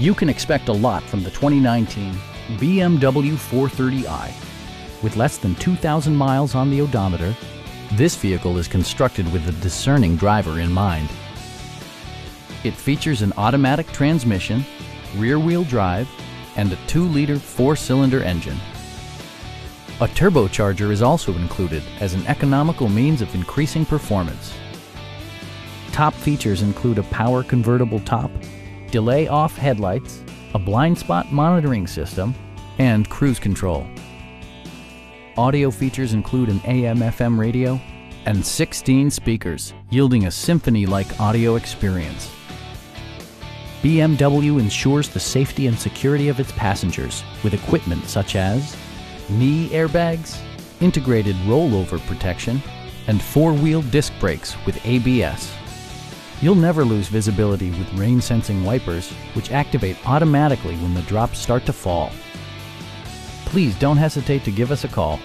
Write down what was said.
You can expect a lot from the 2019 BMW 430i. With less than 2,000 miles on the odometer, this vehicle is constructed with the discerning driver in mind. It features an automatic transmission, rear-wheel drive, and a 2-liter 4-cylinder engine. A turbocharger is also included as an economical means of increasing performance. Top features include a power convertible top, delay off headlights, a blind spot monitoring system, and cruise control. Audio features include an AM-FM radio and 16 speakers, yielding a symphony-like audio experience. BMW ensures the safety and security of its passengers with equipment such as knee airbags, integrated rollover protection, and four-wheel disc brakes with ABS. You'll never lose visibility with rain-sensing wipers, which activate automatically when the drops start to fall. Please don't hesitate to give us a call